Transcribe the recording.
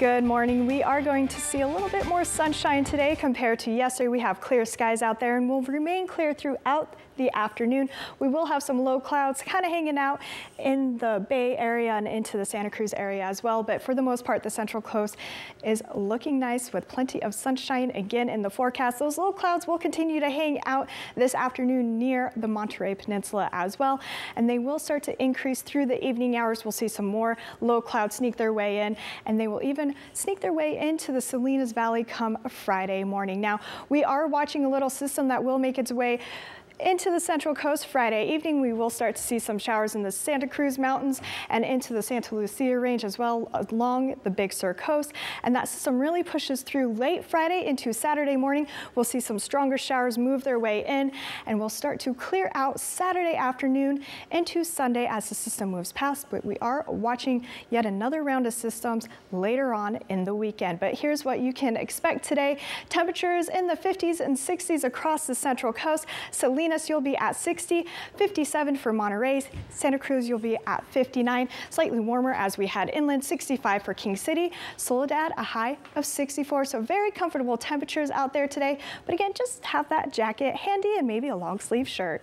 Good morning. We are going to see a little bit more sunshine today compared to yesterday. We have clear skies out there and will remain clear throughout the afternoon. We will have some low clouds kind of hanging out in the Bay Area and into the Santa Cruz area as well. But for the most part, the Central Coast is looking nice with plenty of sunshine again in the forecast. Those low clouds will continue to hang out this afternoon near the Monterey Peninsula as well. And they will start to increase through the evening hours. We'll see some more low clouds sneak their way in and they will even sneak their way into the Salinas Valley come Friday morning. Now, we are watching a little system that will make its way into the Central Coast Friday evening, we will start to see some showers in the Santa Cruz Mountains and into the Santa Lucia Range as well along the Big Sur coast. And that system really pushes through late Friday into Saturday morning. We'll see some stronger showers move their way in and we'll start to clear out Saturday afternoon into Sunday as the system moves past. But we are watching yet another round of systems later on in the weekend. But here's what you can expect today. Temperatures in the 50s and 60s across the Central Coast. Salinas Salinas, you'll be at 60, 57 for Monterey. Santa Cruz, you'll be at 59, slightly warmer as we head inland, 65 for King City. Soledad, a high of 64, so very comfortable temperatures out there today. But again, just have that jacket handy and maybe a long sleeve shirt.